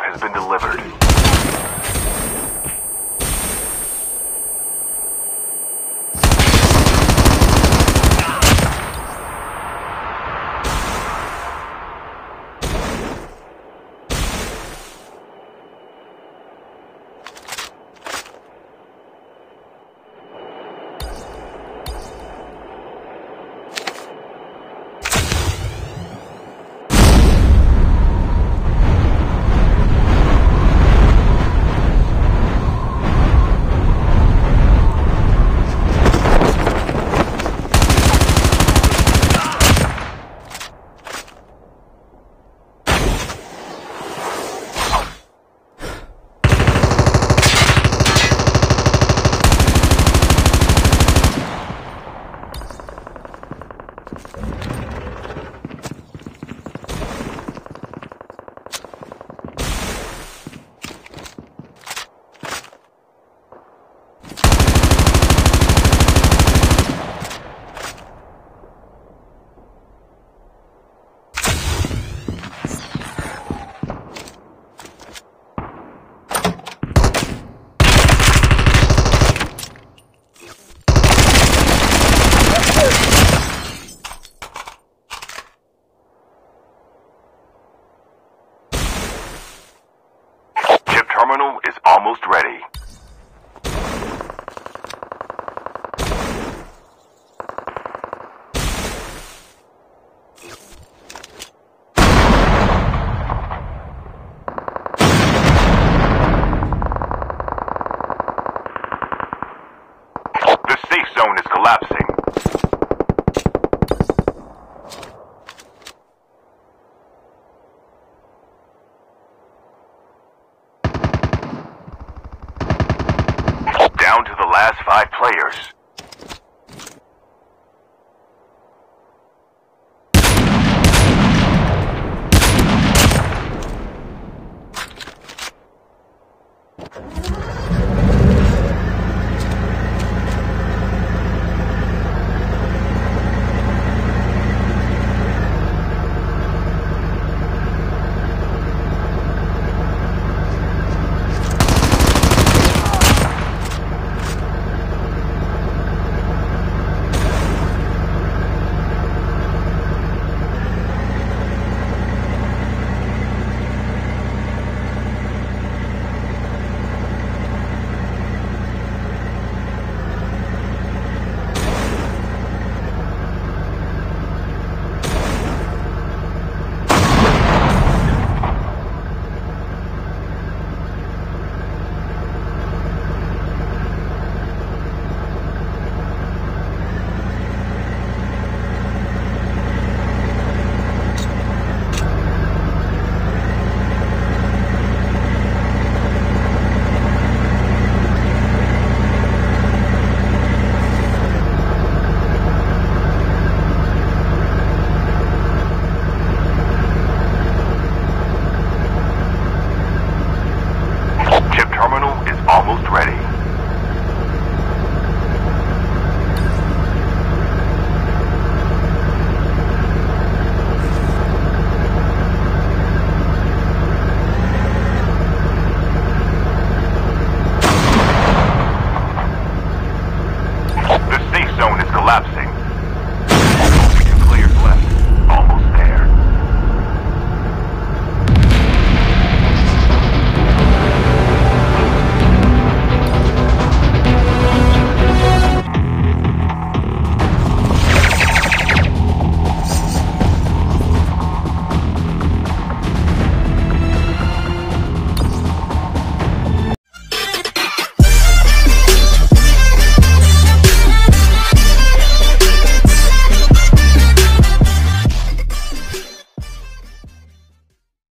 Has been delivered.